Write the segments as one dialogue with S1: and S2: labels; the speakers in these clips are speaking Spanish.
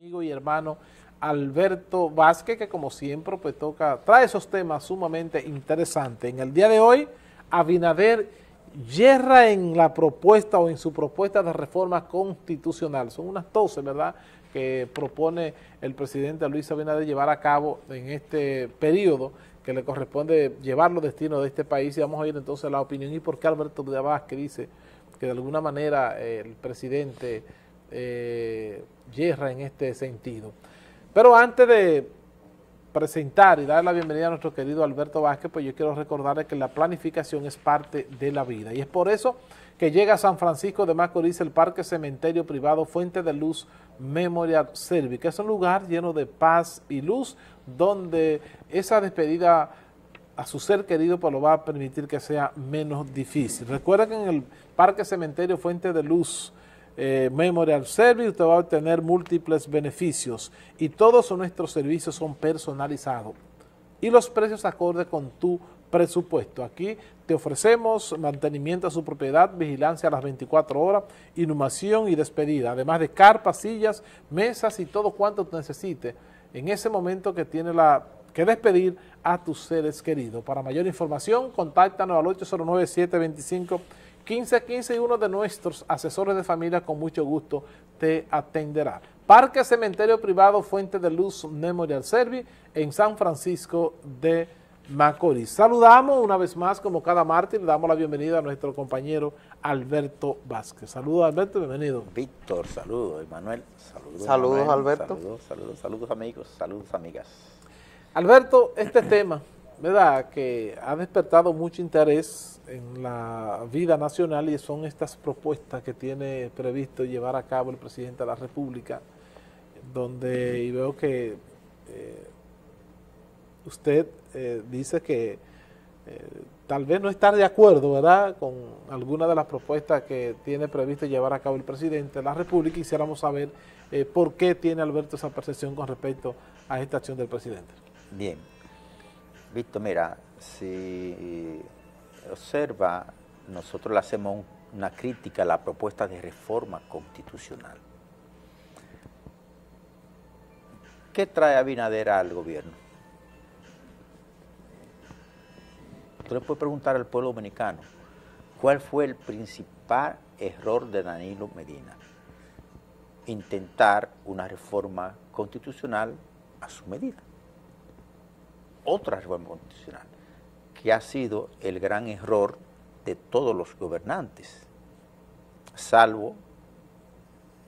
S1: amigo y hermano Alberto Vázquez, que como siempre pues toca, trae esos temas sumamente interesantes. En el día de hoy, Abinader yerra en la propuesta o en su propuesta de reforma constitucional. Son unas 12, ¿verdad?, que propone el presidente Luis Abinader llevar a cabo en este periodo que le corresponde llevar los destinos de este país. Y vamos a oír entonces la opinión y por qué Alberto Vázquez dice que de alguna manera el presidente eh, yerra en este sentido. Pero antes de presentar y dar la bienvenida a nuestro querido Alberto Vázquez, pues yo quiero recordarle que la planificación es parte de la vida. Y es por eso que llega a San Francisco de Macorís el Parque Cementerio Privado Fuente de Luz Memorial Service, que es un lugar lleno de paz y luz, donde esa despedida a su ser querido pues lo va a permitir que sea menos difícil. Recuerda que en el Parque Cementerio Fuente de Luz eh, Memorial Service, usted va a obtener múltiples beneficios y todos nuestros servicios son personalizados y los precios acorde con tu presupuesto. Aquí te ofrecemos mantenimiento a su propiedad, vigilancia a las 24 horas, inhumación y despedida, además de carpas, sillas, mesas y todo cuanto necesite en ese momento que tiene la que despedir a tus seres queridos. Para mayor información, contáctanos al 809 725 1515 y uno de nuestros asesores de familia con mucho gusto te atenderá. Parque Cementerio Privado Fuente de Luz Memorial Service en San Francisco de Macorís. Saludamos una vez más, como cada martes, le damos la bienvenida a nuestro compañero Alberto Vázquez. Saludos Alberto, bienvenido.
S2: Víctor, saludos, Emanuel,
S1: saludos. Saludos Alberto.
S2: Saludos, saludos, saludos amigos, saludos amigas.
S1: Alberto, este tema, ¿verdad?, que ha despertado mucho interés en la vida nacional y son estas propuestas que tiene previsto llevar a cabo el presidente de la República, donde y veo que eh, usted eh, dice que eh, tal vez no está de acuerdo, ¿verdad?, con alguna de las propuestas que tiene previsto llevar a cabo el presidente de la República. Quisiéramos saber por qué tiene Alberto esa percepción con respecto a esta acción del presidente.
S2: Bien. Víctor, mira, si observa, nosotros le hacemos una crítica a la propuesta de reforma constitucional. ¿Qué trae Abinader al gobierno? Usted le puede preguntar al pueblo dominicano, ¿cuál fue el principal error de Danilo Medina? Intentar una reforma constitucional a su medida. Otra reforma constitucional que ha sido el gran error de todos los gobernantes, salvo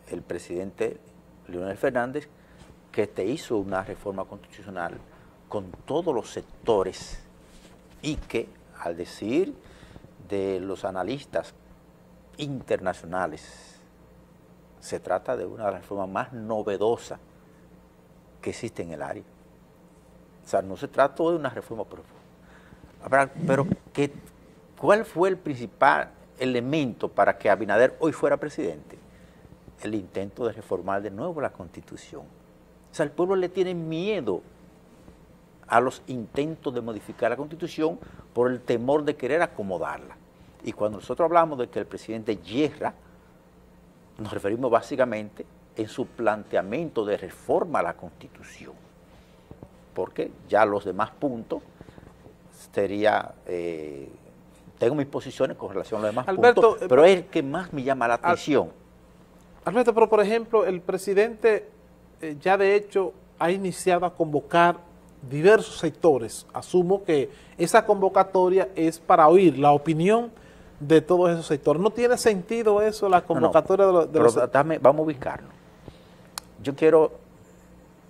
S2: el presidente Leonel Fernández, que te hizo una reforma constitucional con todos los sectores y que, al decir de los analistas internacionales, se trata de una de las reformas más novedosas que existe en el área. O sea, no se trata de una reforma profunda pero, ¿qué, ¿cuál fue el principal elemento para que Abinader hoy fuera presidente? El intento de reformar de nuevo la Constitución. O sea, el pueblo le tiene miedo a los intentos de modificar la Constitución por el temor de querer acomodarla. Y cuando nosotros hablamos de que el presidente yerra, nos referimos básicamente en su planteamiento de reforma a la Constitución. Porque ya los demás puntos sería, eh, tengo mis posiciones con relación a los demás puntos, eh, pero es el que más me llama la atención.
S1: Alberto, pero por ejemplo, el presidente eh, ya de hecho ha iniciado a convocar diversos sectores. Asumo que esa convocatoria es para oír la opinión de todos esos sectores. ¿No tiene sentido eso, la convocatoria de, los,
S2: vamos a ubicarlo. Yo quiero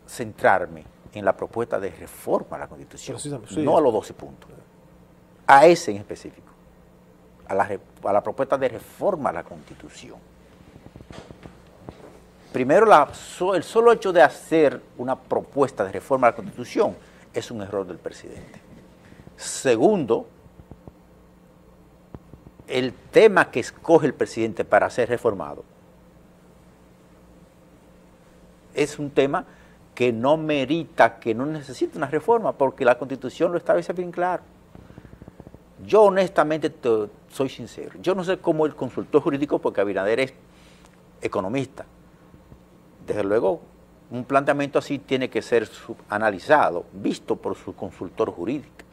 S2: centrarme en la propuesta de reforma a la Constitución, no a los 12 puntos, a ese en específico, a la, propuesta de reforma a la Constitución. Primero, el solo hecho de hacer una propuesta de reforma a la Constitución es un error del presidente. Segundo, el tema que escoge el presidente para ser reformado es un tema que no merita, que no necesita una reforma, porque la Constitución lo establece bien claro. Yo honestamente soy sincero, yo no sé cómo el consultor jurídico, porque Abinader es economista, desde luego un planteamiento así tiene que ser analizado, visto por su consultor jurídico,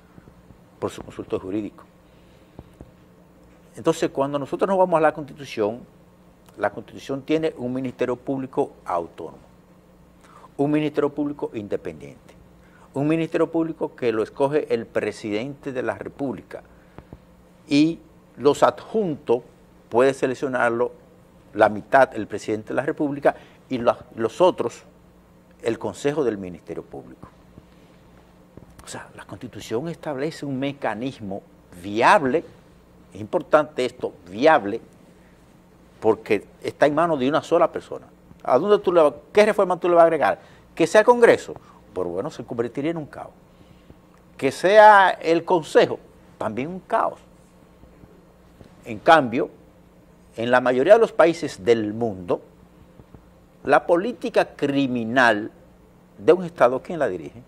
S2: por su consultor jurídico. Entonces, cuando nosotros nos vamos a la Constitución, la Constitución tiene un Ministerio Público autónomo, un Ministerio Público independiente, un Ministerio Público que lo escoge el presidente de la República y los adjuntos puede seleccionarlo la mitad el presidente de la República y los otros el Consejo del Ministerio Público. O sea, la Constitución establece un mecanismo viable, es importante esto, viable, porque está en manos de una sola persona. ¿A tú ¿Qué reforma tú le vas a agregar? Que sea el Congreso, pero bueno, se convertiría en un caos. Que sea el Consejo, también un caos. En cambio, en la mayoría de los países del mundo, la política criminal de un Estado, ¿quién la dirige?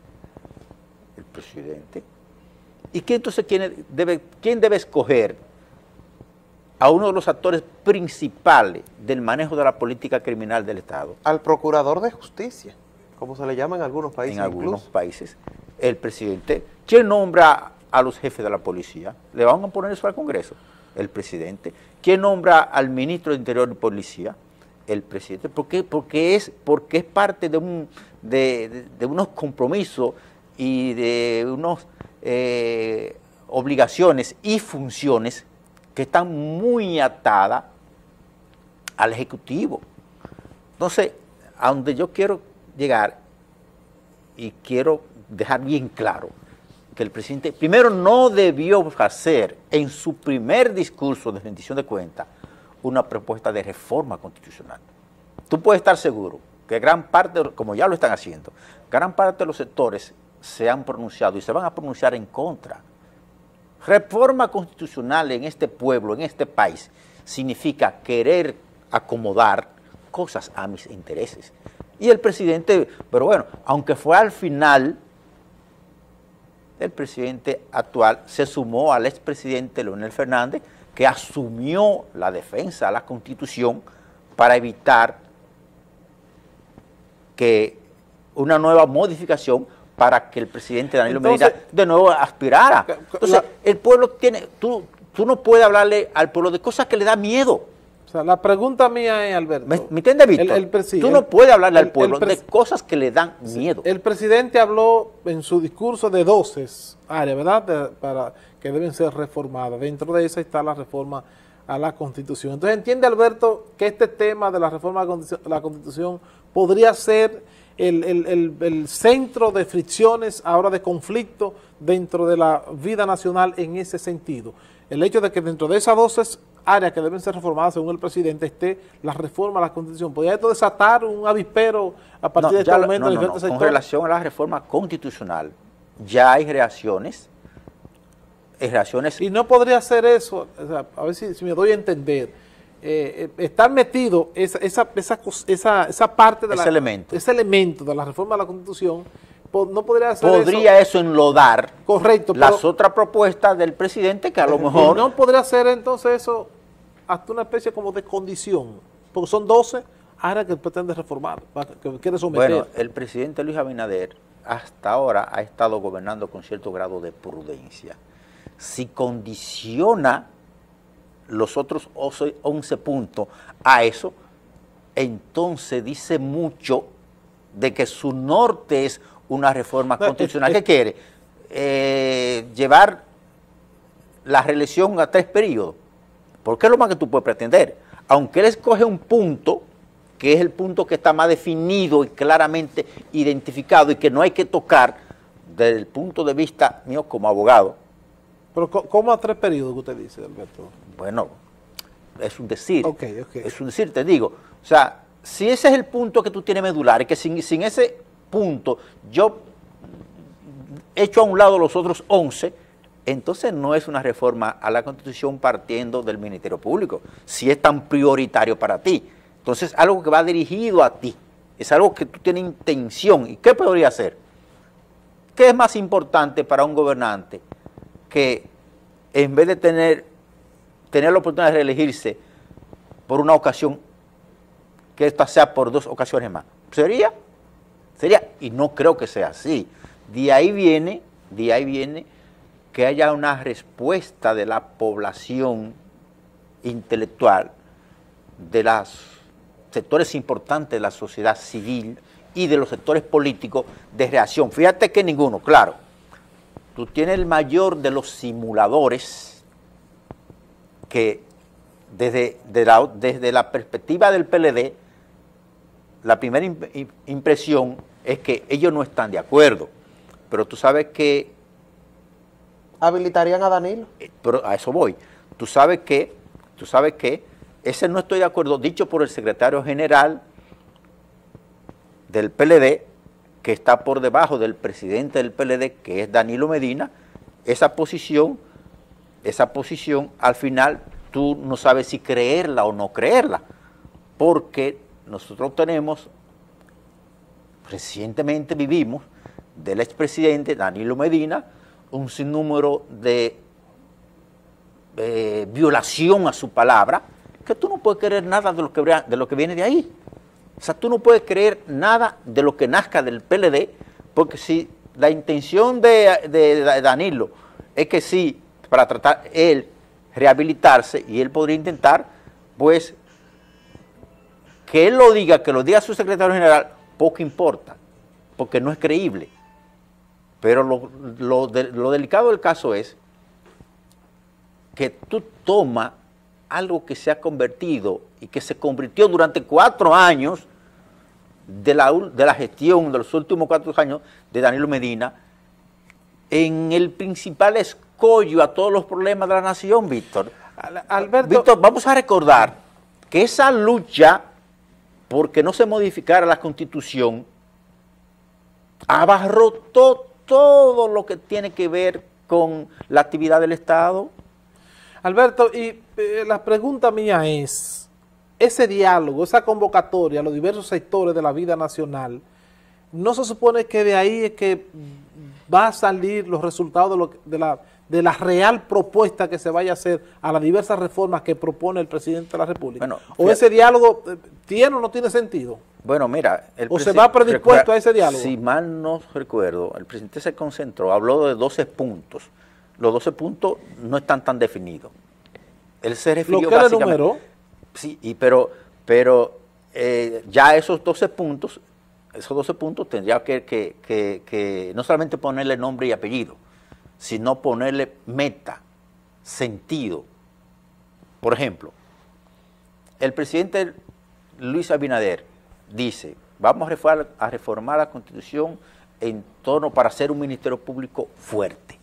S2: El presidente. ¿Y quién entonces quién debe, quién debe escoger a uno de los actores principales del manejo de la política criminal del Estado?
S3: Al procurador de justicia, como se le llama en algunos países.
S2: En algunos países. El presidente. ¿Quién nombra a los jefes de la policía? ¿Le van a poner eso al Congreso? El presidente. ¿Quién nombra al ministro de Interior y Policía? el presidente, porque, porque, es, porque es parte de, un, de, unos compromisos y de unas eh, obligaciones y funciones que están muy atadas al Ejecutivo. Entonces, a donde yo quiero llegar y quiero dejar bien claro que el presidente primero no debió hacer en su primer discurso de rendición de cuentas una propuesta de reforma constitucional. Tú puedes estar seguro que gran parte, como ya lo están haciendo, gran parte de los sectores se han pronunciado y se van a pronunciar en contra. Reforma constitucional en este pueblo, en este país, significa querer acomodar cosas a mis intereses. Y el presidente, pero bueno, aunque fue al final, el presidente actual se sumó al expresidente Leonel Fernández, que asumió la defensa a la Constitución para evitar que una nueva modificación para que el presidente Danilo Medina de nuevo aspirara. Entonces, el pueblo tiene, tú, tú no puedes hablarle al pueblo de cosas que le da miedo.
S1: O sea, la pregunta mía es, Alberto.
S2: ¿Me, entiendes, Víctor? tú no puedes hablarle al pueblo de cosas que le dan miedo.
S1: El presidente habló en su discurso de 12 áreas, ¿verdad? para que deben ser reformadas. Dentro de esa está la reforma a la Constitución. Entonces, ¿entiende Alberto que este tema de la reforma a la Constitución podría ser el, centro de fricciones, ahora de conflicto dentro de la vida nacional en ese sentido? El hecho de que dentro de esas 12 áreas que deben ser reformadas según el presidente esté la reforma a la Constitución. ¿Podría esto desatar un avispero a partir de este momento
S2: en diferentes Con relación a la reforma constitucional, ya hay reacciones.
S1: Y no podría ser eso, a ver si, me doy a entender, eh, eh, estar metido esa, esa, esa, esa, parte de
S2: ese elemento.
S1: ese elemento de la reforma de la Constitución, no podría ser
S2: Podría eso, enlodar
S1: correcto,
S2: las otras propuestas del presidente que a lo mejor...
S1: No podría ser entonces eso hasta una especie como de condición, porque son 12 áreas que pretende reformar, que quiere someter.
S2: Bueno, el presidente Luis Abinader hasta ahora ha estado gobernando con cierto grado de prudencia si condiciona los otros 11 puntos a eso, entonces dice mucho de que su norte es una reforma constitucional. ¿Qué quiere? Eh, llevar la reelección a tres periodos. Porque es lo más que tú puedes pretender. Aunque él escoge un punto, que es el punto que está más definido y claramente identificado y que no hay que tocar desde el punto de vista mío como abogado,
S1: pero ¿cómo a tres periodos que usted dice, Alberto?
S2: Bueno, es un decir. Es un decir, te digo. O sea, si ese es el punto que tú tienes medular y que sin, ese punto yo echo a un lado los otros 11, entonces no es una reforma a la Constitución partiendo del Ministerio Público, si es tan prioritario para ti. Entonces, algo que va dirigido a ti, es algo que tú tienes intención. ¿Y qué podría hacer? ¿Qué es más importante para un gobernante? Que en vez de tener, tener la oportunidad de reelegirse por una ocasión, que esta sea por dos ocasiones más, sería sería, y no creo que sea así. De ahí viene, de ahí viene que haya una respuesta de la población intelectual, de los sectores importantes de la sociedad civil y de los sectores políticos de reacción. Fíjate que ninguno, claro, tú tienes el mayor de los simuladores que desde, la, desde la perspectiva del PLD, la primera impresión es que ellos no están de acuerdo, pero tú sabes que...
S3: ¿Habilitarían a Danilo?
S2: Eh, pero a eso voy. Tú sabes que, tú sabes que, ese no estoy de acuerdo, dicho por el secretario general del PLD, que está por debajo del presidente del PLD, que es Danilo Medina, esa posición, esa posición al final tú no sabes si creerla o no creerla, porque nosotros tenemos, recientemente vivimos del expresidente Danilo Medina un sinnúmero de violación a su palabra, que tú no puedes creer nada de lo que, de lo que viene de ahí. O sea, tú no puedes creer nada de lo que nazca del PLD, porque si la intención de, de Danilo es que sí, para tratar él rehabilitarse y él podría intentar, pues, que él lo diga, que lo diga su secretario general, poco importa, porque no es creíble. Pero lo, lo delicado del caso es que tú tomas algo que se ha convertido y que se convirtió durante cuatro años de la, de la gestión de los últimos cuatro años de Danilo Medina en el principal escollo a todos los problemas de la nación, Víctor. Alberto, Víctor, vamos a recordar que esa lucha porque no se modificara la Constitución abarrotó todo lo que tiene que ver con la actividad del Estado.
S1: Alberto, y eh, la pregunta mía es, ese diálogo, esa convocatoria a los diversos sectores de la vida nacional, ¿no se supone que de ahí es que va a salir los resultados de, la, de la real propuesta que se vaya a hacer a las diversas reformas que propone el presidente de la República? ¿O ese diálogo eh, tiene o no tiene sentido?
S2: Bueno, mira...
S1: El ¿O se va predispuesto a ese diálogo?
S2: Si mal no recuerdo, el presidente se concentró, habló de 12 puntos. Los 12 puntos no están tan definidos. Él se refirió
S1: ¿Lo que número?
S2: Sí, y pero, pero eh, ya esos 12 puntos esos 12 puntos tendría que, no solamente ponerle nombre y apellido, sino ponerle meta, sentido. Por ejemplo, el presidente Luis Abinader dice, vamos a reformar, la Constitución en torno para hacer un Ministerio Público fuerte.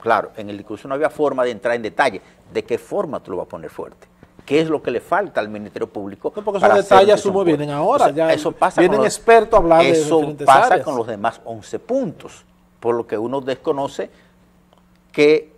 S2: Claro, en el discurso no había forma de entrar en detalle. ¿De qué forma tú lo vas a poner fuerte? Qué es lo que le falta al Ministerio Público.
S1: porque esos detalles asumo vienen ahora, ya
S2: eso pasa
S1: vienen expertos a hablar
S2: eso de pasa con los demás 11 puntos, por lo que uno desconoce que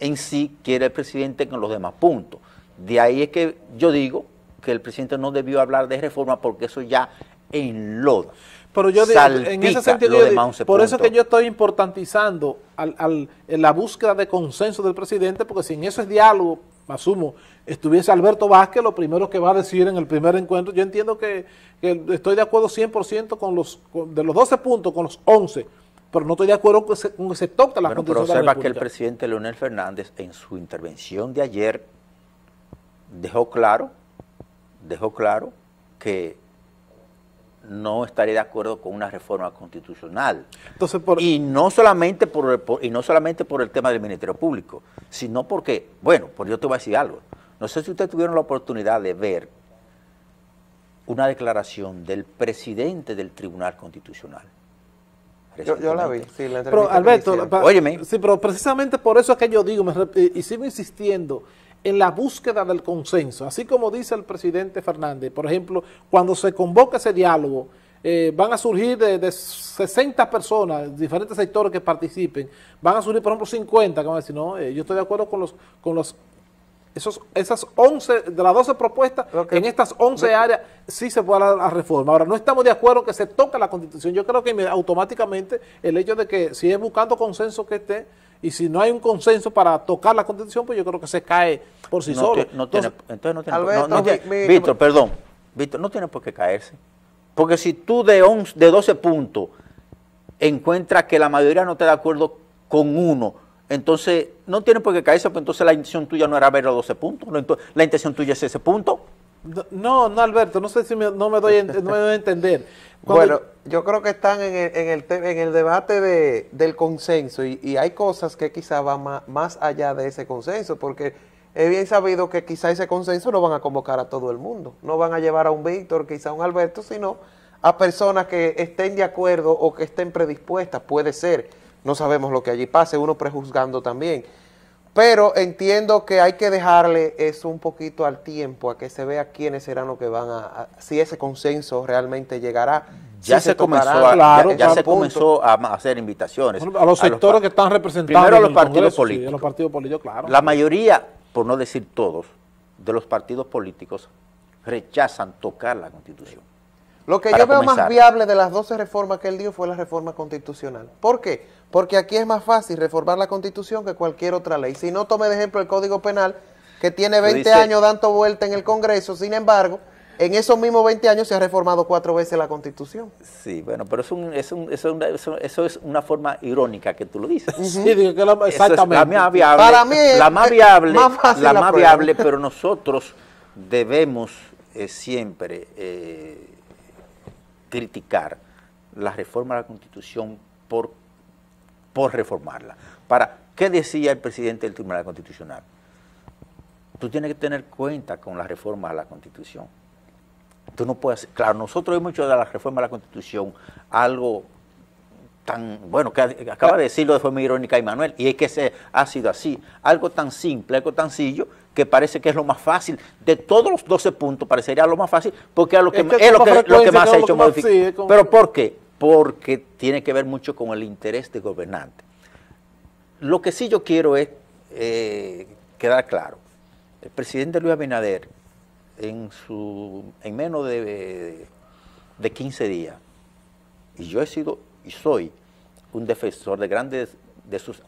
S2: en sí quiere el presidente con los demás puntos. De ahí es que yo digo que el presidente no debió hablar de reforma porque eso ya enloda.
S1: Pero yo digo, en ese sentido, por eso que yo estoy importantizando al, en la búsqueda de consenso del presidente, porque si en eso es diálogo, asumo, estuviese Alberto Vázquez, lo primero que va a decir en el primer encuentro, yo entiendo que, estoy de acuerdo 100% con los, de los 12 puntos, con los 11, pero no estoy de acuerdo con que se, toque la bueno,
S2: pero observa que el presidente Leonel Fernández en su intervención de ayer dejó claro, dejó claro que no estaría de acuerdo con una reforma constitucional. Entonces, y, no solamente por, y no solamente por el tema del Ministerio Público, sino porque, bueno, por yo te voy a decir algo. No sé si ustedes tuvieron la oportunidad de ver una declaración del presidente del Tribunal Constitucional.
S3: Yo, la vi, sí, la
S1: Pero Alberto, Óyeme. sí, pero precisamente por eso es que yo digo, y sigo insistiendo, en la búsqueda del consenso, así como dice el presidente Fernández, por ejemplo, cuando se convoca ese diálogo, eh, van a surgir de, 60 personas, diferentes sectores que participen, van a surgir, por ejemplo, 50, que van a decir, no, eh, yo estoy de acuerdo con los, con los esos, esas 11, de las 12 propuestas, en estas 11 áreas sí se puede la, la reforma. Ahora, no estamos de acuerdo que se toque la Constitución. Yo creo que automáticamente el hecho de que si es buscando consenso que esté, y si no hay un consenso para tocar la Constitución, pues yo creo que se cae por sí solo.
S2: no entonces, no tiene, Víctor, perdón, Víctor, no tiene por qué caerse. Porque si tú de, 11, de 12 puntos encuentras que la mayoría no está de acuerdo con uno, entonces no tiene por qué caerse, pues entonces la intención tuya no era ver los 12 puntos, la intención tuya es ese punto.
S1: No, no, Alberto, no sé si me, no, me doy, no me doy a entender.
S3: bueno, yo creo que están en el, en el, en el debate de, del consenso y, y, hay cosas que quizá van más, más, allá de ese consenso, porque es bien sabido que quizá ese consenso no van a convocar a todo el mundo, no van a llevar a un Víctor, quizá a un Alberto, sino a personas que estén de acuerdo o que estén predispuestas, puede ser, no sabemos lo que allí pase, uno prejuzgando también. Pero entiendo que hay que dejarle eso un poquito al tiempo, a que se vea quiénes serán los que van a, si ese consenso realmente llegará.
S2: Ya, se, comenzó a, claro, ya, se comenzó a hacer invitaciones.
S1: A los sectores que están representados.
S2: Primero a los partidos políticos.
S1: Sí, los partidos políticos, claro.
S2: La mayoría, por no decir todos, de los partidos políticos rechazan tocar la Constitución.
S3: Lo que yo veo más viable de las 12 reformas que él dio fue la reforma constitucional. ¿Por qué? Porque aquí es más fácil reformar la Constitución que cualquier otra ley. Si no, tome de ejemplo el Código Penal, que tiene 20 años dando vuelta en el Congreso, sin embargo, en esos mismos 20 años se ha reformado cuatro veces la Constitución.
S2: Sí, bueno, pero es un, es un, eso, eso, es una forma irónica que tú lo dices.
S1: Sí, digo que la, exactamente.
S2: Es la más viable, Para mí es la más viable, más la más viable, pero nosotros debemos eh, siempre eh, criticar la reforma de la Constitución por, por reformarla. Para, ¿Qué decía el presidente del Tribunal Constitucional? Tú tienes que tener cuenta con la reforma de la Constitución. Tú no puedes, claro, nosotros hemos hecho de la reforma de la Constitución algo tan, bueno, que acaba de decirlo de forma irónica Manuel, y es que se, ha sido así, algo tan simple, algo tan sencillo, que parece que es lo más fácil, de todos los 12 puntos parecería lo más fácil, porque es lo que, es, lo que, lo que más ha hecho modificar. Pero ¿por qué? Porque tiene que ver mucho con el interés de gobernante. Lo que sí yo quiero es eh, quedar claro, el presidente Luis Abinader, en, su, en menos de, de 15 días, y yo he sido y soy un defensor de grandes de sus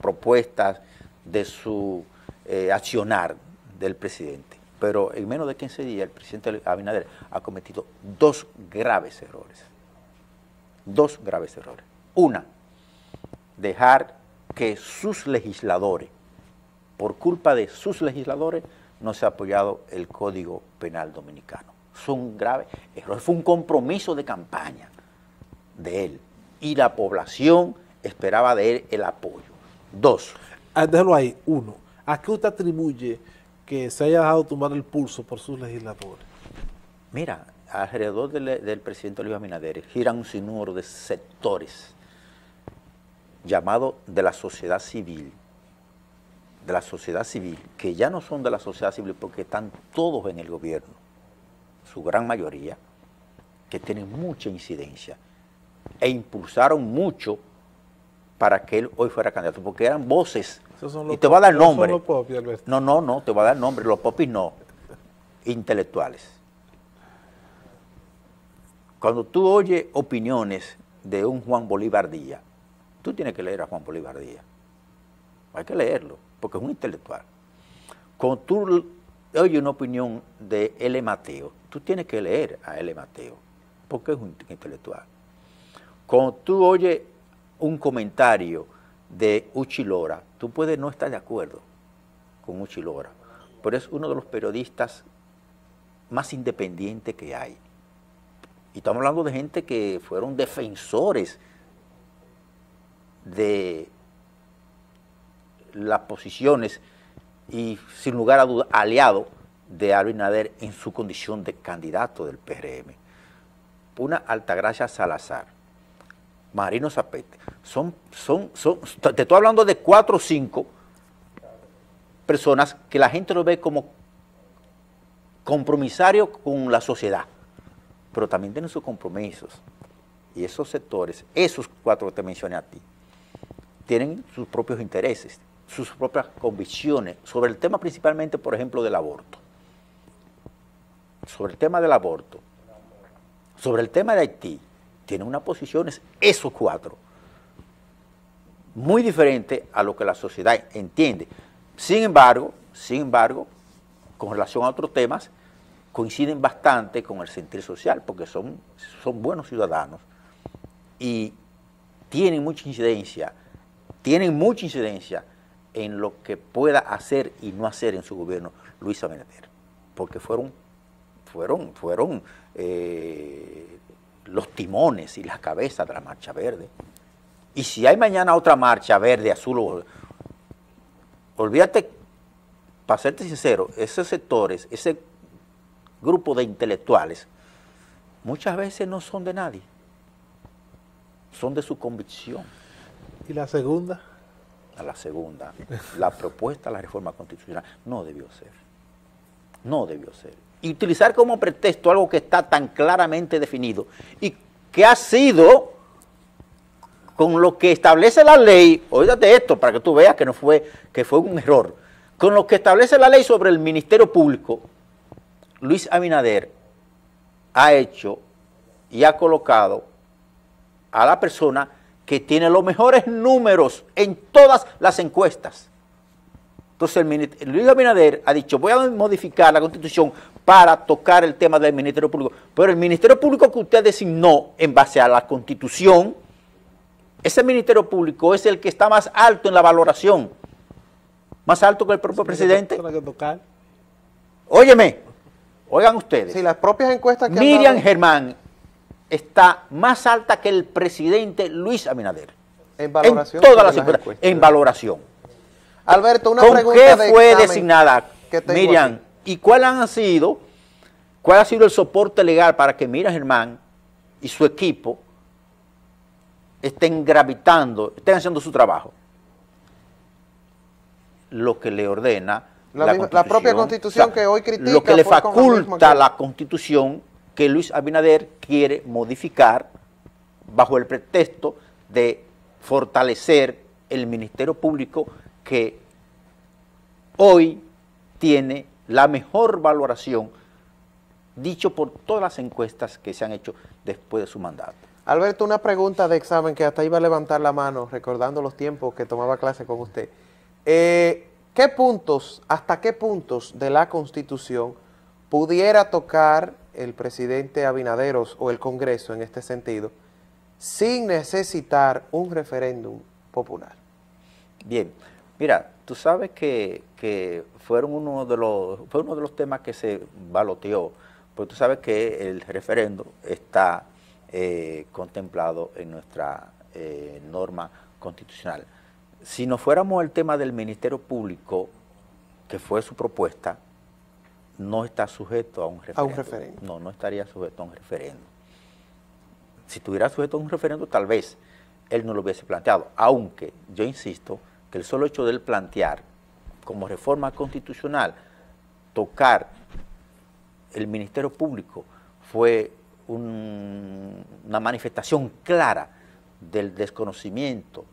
S2: propuestas, de su eh, accionar del presidente. Pero en menos de 15 días el presidente Abinader ha cometido dos graves errores. Dos graves errores. Una, dejar que sus legisladores, por culpa de sus legisladores, no se ha apoyado el Código Penal Dominicano. Son graves errores. Fue un compromiso de campaña de él y la población esperaba de él el apoyo. Dos.
S1: Ah, déjalo ahí. Uno. ¿A qué usted atribuye que se haya dejado tomar el pulso por sus legisladores?
S2: Mira, alrededor del, presidente Luis Abinader giran un sinnúmero de sectores llamados de la sociedad civil, de la sociedad civil, que ya no son de la sociedad civil porque están todos en el gobierno, su gran mayoría, que tienen mucha incidencia e impulsaron mucho para que él hoy fuera candidato, porque eran voces. Y te va a dar nombre. no, no, no, te va a dar nombre. Los popis no. Intelectuales. Cuando tú oyes opiniones de un Juan Bolívar Díaz, tú tienes que leer a Juan Bolívar Díaz. Hay que leerlo, porque es un intelectual. Cuando tú oyes una opinión de L. Mateo, tú tienes que leer a L. Mateo, porque es un intelectual. Cuando tú oyes un comentario de Uchilora, tú puedes no estar de acuerdo con Uchilora, pero es uno de los periodistas más independientes que hay. Y estamos hablando de gente que fueron defensores de las posiciones y sin lugar a duda aliado de Alvin Nader en su condición de candidato del PRM. Una Altagracia Salazar Marino Zapete. Son, son, son, te estoy hablando de cuatro o cinco personas que la gente lo ve como compromisarios con la sociedad, pero también tienen sus compromisos. Y esos sectores, esos cuatro que te mencioné a ti, tienen sus propios intereses, sus propias convicciones sobre el tema principalmente, por ejemplo, del aborto. Sobre el tema del aborto, sobre el tema de Haití, tienen unas posiciones, esos cuatro, muy diferente a lo que la sociedad entiende. Sin embargo, sin embargo, con relación a otros temas, coinciden bastante con el sentir social, porque son, son buenos ciudadanos y tienen mucha incidencia, tienen mucha incidencia en lo que pueda hacer y no hacer en su gobierno Luis Abinader, porque fueron, fueron, fueron eh, los timones y las cabezas de la Marcha Verde. Y si hay mañana otra marcha verde, azul, olvídate, para serte sincero, esos sectores, ese grupo de intelectuales, muchas veces no son de nadie, son de su convicción.
S1: ¿Y la segunda?
S2: A la segunda, la propuesta a la reforma constitucional no debió ser, no debió ser. Y utilizar como pretexto algo que está tan claramente definido y que ha sido con lo que establece la ley, oídate esto para que tú veas que no fue, que fue un error, con lo que establece la ley sobre el Ministerio Público, Luis Abinader ha hecho y ha colocado a la persona que tiene los mejores números en todas las encuestas. Entonces Luis Abinader ha dicho, voy a modificar la Constitución para tocar el tema del Ministerio Público, pero el Ministerio Público que usted designó en base a la Constitución, ese Ministerio Público es el que está más alto en la valoración, más alto que el propio presidente. Óyeme, oigan ustedes.
S3: Sí, las propias encuestas que
S2: Miriam Germán está más alta que el presidente Luis Abinader.
S3: En valoración.
S2: En todas las encuestas, en valoración.
S3: Alberto, una
S2: ¿Con
S3: pregunta
S2: qué fue designada Miriam? ¿Y cuál han sido, cuál ha sido el soporte legal para que Miriam Germán y su equipo estén gravitando, estén haciendo su trabajo. Lo que le ordena
S3: la, la, propia constitución que hoy critica.
S2: Lo que le faculta la constitución que Luis Abinader quiere modificar bajo el pretexto de fortalecer el Ministerio Público que hoy tiene la mejor valoración, dicho por todas las encuestas que se han hecho después de su mandato.
S3: Alberto, una pregunta de examen que hasta iba a levantar la mano, recordando los tiempos que tomaba clase con usted. Eh, ¿Qué puntos, hasta qué puntos de la Constitución pudiera tocar el presidente Abinaderos o el Congreso en este sentido, sin necesitar un referéndum popular?
S2: Bien, mira, tú sabes que, fueron uno de los, fue uno de los temas que se baloteó, porque tú sabes que el referéndum está eh, contemplado en nuestra eh, norma constitucional. Si no fuéramos el tema del Ministerio Público, que fue su propuesta, no está sujeto a un referendo. No, no estaría sujeto a un referendo. Si estuviera sujeto a un referendo, tal vez él no lo hubiese planteado, aunque yo insisto que el solo hecho de él plantear como reforma constitucional tocar el Ministerio Público fue una manifestación clara del desconocimiento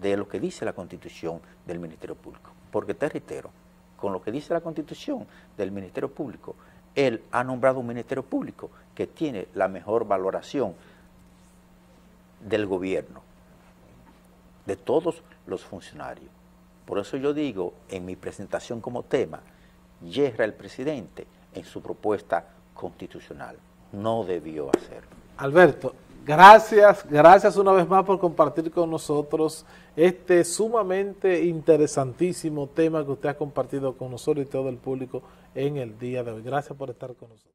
S2: de lo que dice la Constitución del Ministerio Público. Porque te reitero, con lo que dice la Constitución del Ministerio Público, él ha nombrado un Ministerio Público que tiene la mejor valoración del gobierno, de todos los funcionarios. Por eso yo digo en mi presentación como tema, yerra el presidente en su propuesta constitucional. No debió hacerlo.
S1: Alberto, gracias, gracias una vez más por compartir con nosotros este sumamente interesantísimo tema que usted ha compartido con nosotros y todo el público en el día de hoy. Gracias por estar con nosotros.